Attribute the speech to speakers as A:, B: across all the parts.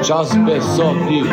A: Just be so deep.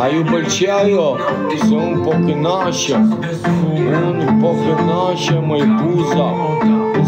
A: Aí o bălceai, ó, sunt pocănașă Un pocănașă, măi, buza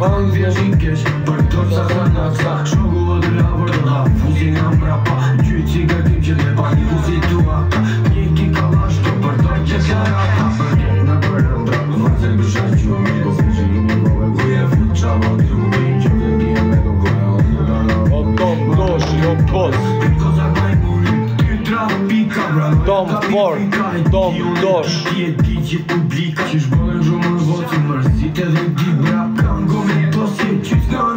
B: Pan vje një kesh Për të të të në ca Shogullë të da Fuzi nga mra pa Gjyë që ka tim që dhe pa Një të ua Një ki ka lash të për të që ka rata Për të në për e mbra Vazë e bësha që u një Po fuzi
A: në më rove Vuje fut qa ma të u Që dhe një me do kore O të në O të të në O të të Dom for, dom dosh Ti e ti që publika
C: Që shbëllën shumë në votë Mërzit